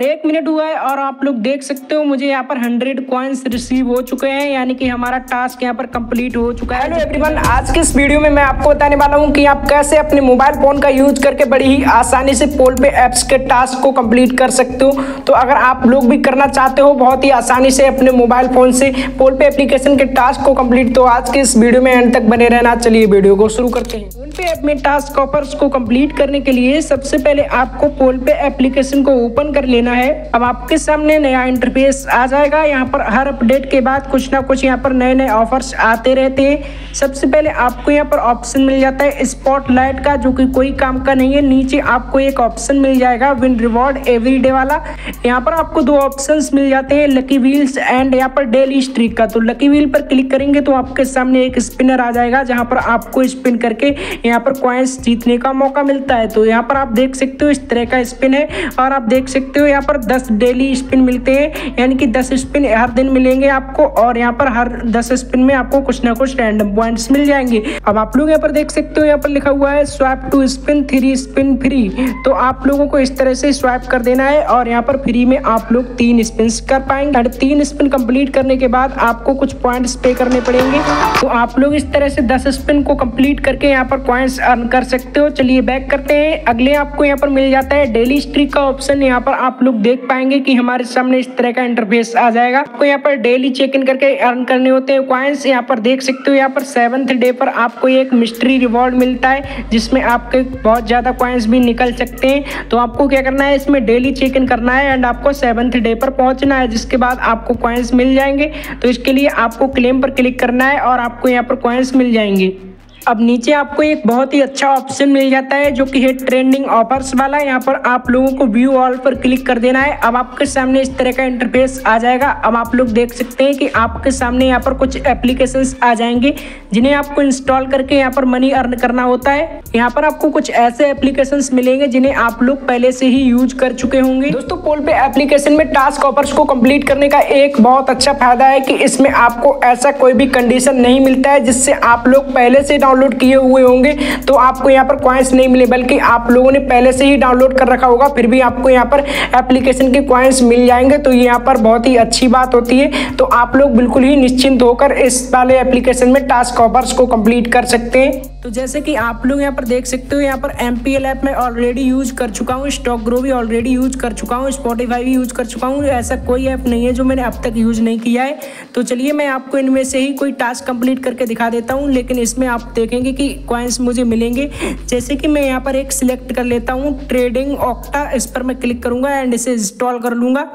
एक मिनट हुआ है और आप लोग देख सकते हो मुझे यहाँ पर हंड्रेड कॉइन्स रिसीव हो चुके हैं यानी कि हमारा टास्क यहाँ पर कंप्लीट हो चुका है। हेलो एवरीवन आज के इस वीडियो में मैं आपको बताने वाला हूँ कि आप कैसे अपने मोबाइल फ़ोन का यूज़ करके बड़ी ही आसानी से पोल पे एप्स के टास्क को कंप्लीट कर सकते हो। तो अगर आप लोग भी करना चाहते हो बहुत ही आसानी से अपने मोबाइल फ़ोन से पोल पे एप्लीकेशन के टास्क को कंप्लीट तो आज के इस वीडियो में एंड तक बने रहना। चलिए वीडियो को शुरू करते हैं। फ़ोन पे ऐप में टास्क ऑफर्स को कंप्लीट करने के लिए सबसे पहले आपको पोल पे एप्लीकेशन को ओपन कर लेना है। अब आपके सामने नया इंटरफेस आ जाएगा। यहाँ पर हर अपडेट के बाद कुछ ना कुछ यहाँ पर नए नए ऑफर्स आते रहते हैं। सबसे पहले आपको यहाँ पर ऑप्शन मिल जाता है स्पॉट लाइट का, जो कि कोई काम का नहीं है। नीचे आपको एक ऑप्शन मिल जाएगा विन रिवॉर्ड एवरी वाला। यहाँ पर आपको दो ऑप्शन मिल जाते हैं लकी व्हील्स एंड यहाँ पर डेली स्ट्रीक का। तो लकी व्हील पर क्लिक करेंगे तो आपके सामने एक स्पिनर आ जाएगा, जहाँ पर आपको स्पिन करके यहाँ पर क्वाइंस जीतने का मौका मिलता है। तो यहाँ पर आप देख सकते हो इस तरह का स्पिन है और आप देख सकते हो यहाँ पर दस डेली स्पिन मिलते हैं, यानी कि दस स्पिन हर दिन मिलेंगे आपको और यहाँ पर हर दस स्पिन में आपको कुछ ना कुछ रैंडम पॉइंट्स मिल जाएँगे। अब आप लोग यहाँ पर देख सकते हो, यहाँ पर लिखा हुआ है swap to spin three spin free तो आप लोगों को इस तरह से स्वैप कर देना है और यहाँ पर फ्री में आप लोग तीन स्पिन कर पाएँगे। और तीन स्पिन कंप्लीट करने के बाद आपको कुछ पॉइंट्स पे करने पड़ेंगे। तो आप लोग इस तरह से दस स्पिन को कंप्लीट करके यहाँ पर पॉइंट्स अर्न कर सकते हो। चलिए बैक करते हैं। अगले आपको यहाँ पर मिल जाता है डेली स्ट्रीक का ऑप्शन यहाँ पर आप लोग देख पाएँगे कि हमारे सामने इस तरह का इंटरफेस आ जाएगा। आपको यहाँ पर डेली चेक इन करके अर्न करने होते हैं क्वाइंस यहाँ पर देख सकते हो, यहाँ पर सेवंथ डे पर आपको एक मिस्ट्री रिवॉर्ड मिलता है, जिसमें आपके बहुत ज़्यादा क्वाइंस भी निकल सकते हैं। तो आपको क्या करना है, इसमें डेली चेक इन करना है एंड आपको सेवंथ डे पर पहुँचना है, जिसके बाद आपको क्वाइंस मिल जाएँगे। तो इसके लिए आपको क्लेम पर क्लिक करना है और आपको यहाँ पर क्वाइंस मिल जाएँगे। अब नीचे आपको एक बहुत ही अच्छा ऑप्शन मिल जाता है जो कि है ट्रेंडिंग ऑफर्स वाला। यहाँ पर आप लोगों को व्यू ऑल पर क्लिक कर देना है। अब आपके सामने इस तरह का इंटरफेस आ जाएगा। अब आप लोग देख सकते हैं कि आपके सामने यहाँ पर कुछ एप्लीकेशन आ जाएँगे, जिन्हें आपको इंस्टॉल करके यहाँ पर मनी अर्न करना होता है। यहाँ पर आपको कुछ ऐसे एप्लीकेशन मिलेंगे, जिन्हें आप लोग पहले से ही यूज़ कर चुके होंगे। दोस्तों पोल पे एप्लीकेशन में टास्क ऑफर्स को कंप्लीट करने का एक बहुत अच्छा फ़ायदा है कि इसमें आपको ऐसा कोई भी कंडीशन नहीं मिलता है, जिससे आप लोग पहले से डाउनलोड किए हुए होंगे तो आपको यहाँ पर क्वाइंस नहीं मिले, बल्कि आप लोगों ने पहले से ही डाउनलोड कर रखा होगा, फिर भी आपको यहाँ पर एप्लीकेशन के क्वाइंस मिल जाएँगे तो यहाँ पर बहुत ही अच्छी बात होती है। तो आप लोग बिल्कुल ही निश्चिंत होकर इस वाले एप्लीकेशन में टास्क ऑफर्स को कंप्लीट कर सकते हैं। तो जैसे कि आप लोग यहाँ पर देख सकते हो, यहाँ पर एम पी एल ऐप में ऑलरेडी यूज़ कर चुका हूँ स्टॉक ग्रो भी ऑलरेडी यूज़ कर चुका हूँ स्पॉटीफाई भी यूज़ कर चुका हूँ, ऐसा कोई ऐप नहीं है जो मैंने अब तक यूज़ नहीं किया है। तो चलिए मैं आपको इनमें से ही कोई टास्क कंप्लीट करके दिखा देता हूँ, लेकिन इसमें आप देखेंगे कि कॉइन्स मुझे मिलेंगे। जैसे कि मैं यहाँ पर एक सिलेक्ट कर लेता हूँ ट्रेडिंग ऑक्टा इस पर मैं क्लिक करूँगा एंड इसे इंस्टॉल कर लूँगा।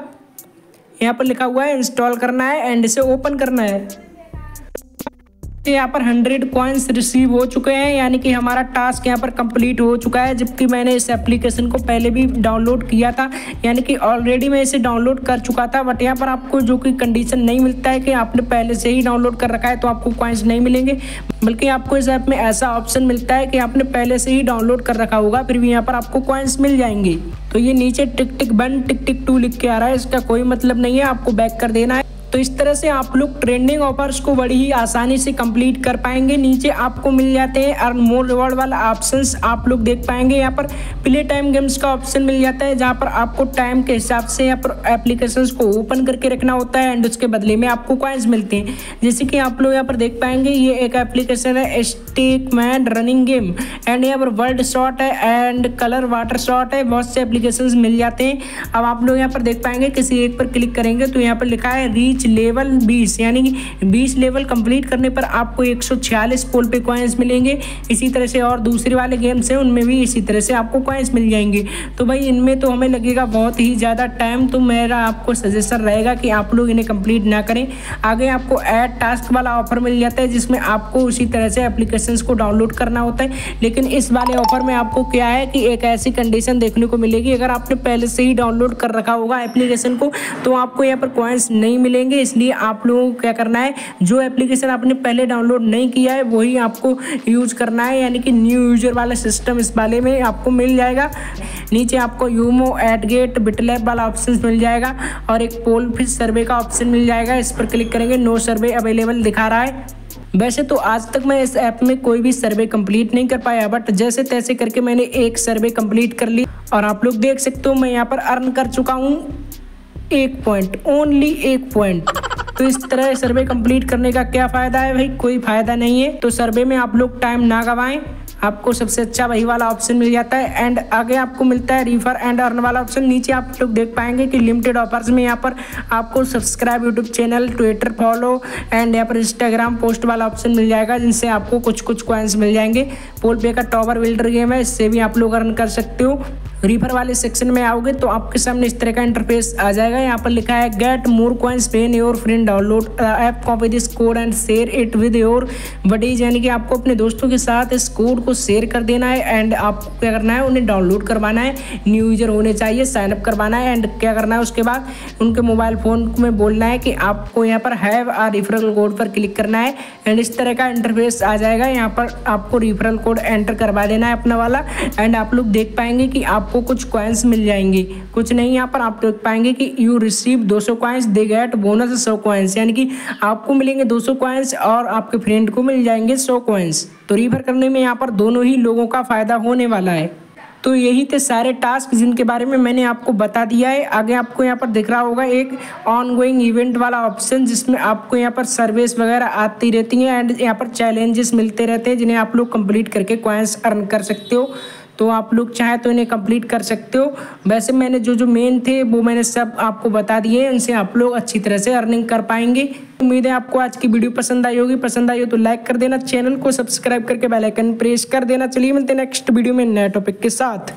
यहाँ पर लिखा हुआ है इंस्टॉल करना है एंड इसे ओपन करना है। यहाँ पर हंड्रेड कॉइन्स रिसीव हो चुके हैं, यानी कि हमारा टास्क यहाँ पर कंप्लीट हो चुका है, जबकि मैंने इस एप्लीकेशन को पहले भी डाउनलोड किया था, यानी कि ऑलरेडी मैं इसे डाउनलोड कर चुका था बट यहाँ पर आपको जो कि कंडीशन नहीं मिलता है कि आपने पहले से ही डाउनलोड कर रखा है तो आपको कॉइन्स नहीं मिलेंगे, बल्कि आपको इस ऐप में ऐसा ऑप्शन मिलता है कि आपने पहले से ही डाउनलोड कर रखा होगा, फिर भी यहाँ पर आपको कॉइन्स मिल जाएँगे। तो ये नीचे टिक tick one tick tick two लिख के आ रहा है, इसका कोई मतलब नहीं है, आपको बैक कर देना है। तो इस तरह से आप लोग ट्रेंडिंग ऑफर्स को बड़ी ही आसानी से कंप्लीट कर पाएँगे। नीचे आपको मिल जाते हैं अर्न मोर रिवॉर्ड वाला ऑप्शंस आप लोग देख पाएँगे यहाँ पर प्ले टाइम गेम्स का ऑप्शन मिल जाता है, जहाँ पर आपको टाइम के हिसाब से यहाँ पर एप्लीकेशन को ओपन करके रखना होता है एंड उसके बदले में आपको कॉइन्स मिलते हैं। जैसे कि आप लोग यहाँ पर देख पाएँगे, ये एक एप्लीकेशन है stickman running game and यहाँ पर वर्ल्ड शॉट है एंड कलर वाटर शॉट है, बहुत से एप्लीकेशन मिल जाते हैं। अब आप लोग यहाँ पर देख पाएँगे, किसी एक पर क्लिक करेंगे तो यहाँ पर लिखा है रीच लेवल 20 यानी कि 20 लेवल कंप्लीट करने पर आपको 146 पोल पे कॉइन्स मिलेंगे। इसी तरह से और दूसरे वाले गेम्स हैं, उनमें भी इसी तरह से आपको कॉइन्स मिल जाएँगे। तो भाई, इनमें तो हमें लगेगा बहुत ही ज़्यादा टाइम तो मेरा आपको सजेशन रहेगा कि आप लोग इन्हें कंप्लीट ना करें। आगे आपको ऐड टास्क वाला ऑफ़र मिल जाता है, जिसमें आपको उसी तरह से एप्लीकेशन को डाउनलोड करना होता है। लेकिन इस वाले ऑफ़र में आपको क्या है कि एक ऐसी कंडीशन देखने को मिलेगी। अगर आपने पहले से ही डाउनलोड कर रखा होगा एप्लीकेशन को तो आपको यहाँ पर कॉइन्स नहीं मिलेंगे। मिलेंगे इसलिए आप लोगों को क्या करना है, जो एप्लीकेशन आपने पहले डाउनलोड नहीं किया है, वही आपको यूज़ करना है। यानी कि न्यू यूज़र वाला सिस्टम इस वाले में आपको मिल जाएगा। नीचे आपको यूमो एडगेट बिटलैब वाला ऑप्शन मिल जाएगा और एक पोल फ़िश सर्वे का ऑप्शन मिल जाएगा। इस पर क्लिक करेंगे नो सर्वे अवेलेबल दिखा रहा है। वैसे तो आज तक मैं इस ऐप में कोई भी सर्वे कंप्लीट नहीं कर पाया बट जैसे तैसे करके मैंने एक सर्वे कंप्लीट कर ली और आप लोग देख सकते हो, मैं यहाँ पर अर्न कर चुका हूँ। एक पॉइंट ओनली एक पॉइंट तो इस तरह सर्वे कंप्लीट करने का क्या फ़ायदा है भाई? कोई फ़ायदा नहीं है। तो सर्वे में आप लोग टाइम ना गवाएँ। आपको सबसे अच्छा वही वाला ऑप्शन मिल जाता है। एंड आगे आपको मिलता है रिफर एंड अर्न वाला ऑप्शन नीचे आप लोग देख पाएँगे कि लिमिटेड ऑफर्स में यहाँ पर आपको subscribe YouTube channel Twitter follow and यहाँ पर इंस्टाग्राम पोस्ट वाला ऑप्शन मिल जाएगा, जिनसे आपको कुछ कुछ कॉइन्स मिल जाएँगे। पोल पे का टॉवर बिल्डर गेम है, इससे भी आप लोग अर्न कर सकते हो। रिफर वाले सेक्शन में आओगे तो आपके सामने इस तरह का इंटरफेस आ जाएगा। यहाँ पर लिखा है get more coins pen your friend download app copy this code and share it with your buddies यानी कि आपको अपने दोस्तों के साथ इस कोड को शेयर कर देना है एंड आपको क्या करना है, उन्हें डाउनलोड करवाना है। न्यू यूज़र होने चाहिए साइनअप करवाना है एंड क्या करना है उसके बाद उनके मोबाइल फ़ोन में बोलना है कि आपको यहाँ पर हैव आ रिफरल कोड पर क्लिक करना है एंड इस तरह का इंटरफेस आ जाएगा। यहाँ पर आपको रिफरल कोड एंटर करवा देना है अपना वाला एंड आप लोग देख पाएँगे कि आप आपको कुछ कॉइन्स मिल जाएँगे। कुछ नहीं यहाँ पर आप देख पाएँगे कि you receive 200 coins they get bonus 100 coins यानी कि आपको मिलेंगे 200 कॉइन्स और आपके फ्रेंड को मिल जाएँगे 100 कॉइन्स तो रिफर करने में यहाँ पर दोनों ही लोगों का फ़ायदा होने वाला है। तो यही थे सारे टास्क जिनके बारे में मैंने आपको बता दिया है। आगे आपको यहाँ पर दिख रहा होगा एक ऑन गोइंग इवेंट वाला ऑप्शन जिसमें आपको यहाँ पर सर्विस वगैरह आती रहती हैं एंड यहाँ पर चैलेंजेस मिलते रहते हैं जिन्हें आप लोग कंप्लीट करके कॉइन्स अर्न कर सकते हो। तो आप लोग चाहे तो इन्हें कंप्लीट कर सकते हो। वैसे मैंने जो जो मेन थे, वो मैंने सब आपको बता दिए इनसे आप लोग अच्छी तरह से अर्निंग कर पाएँगे। उम्मीद है आपको आज की वीडियो पसंद आई होगी। पसंद आई हो तो लाइक कर देना। चैनल को सब्सक्राइब करके बेलाइकन प्रेस कर देना। चलिए मिलते हैं नेक्स्ट वीडियो में नए टॉपिक के साथ।